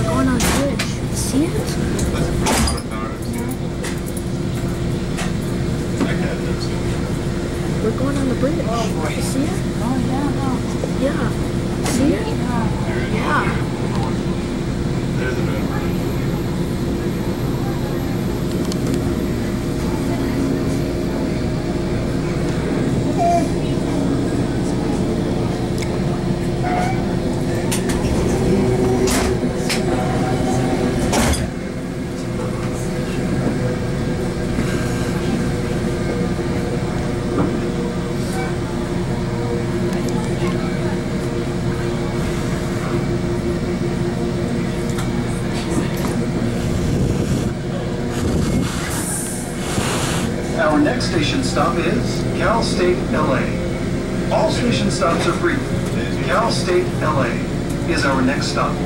We're going on the bridge. See it? We're going on the bridge. You see it? Oh, yeah, Yeah. See it? Yeah. Next station stop is Cal State LA. All station stops are free. Cal State LA is our next stop.